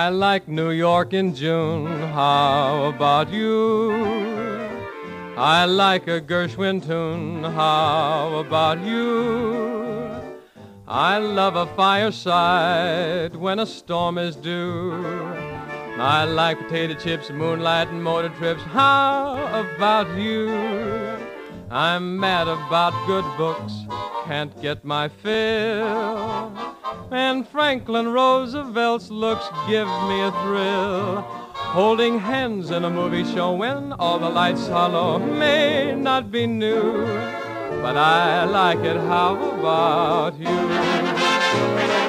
I like New York in June. How about you? I like a Gershwin tune. How about you? I love a fireside when a storm is due. I like potato chips, moonlight, and motor trips. How about you? I'm mad about good books, can't get my fill. And Franklin Roosevelt's looks give me a thrill. Holding hands in a movie show when all the lights are low may not be new, but I like it. How about you?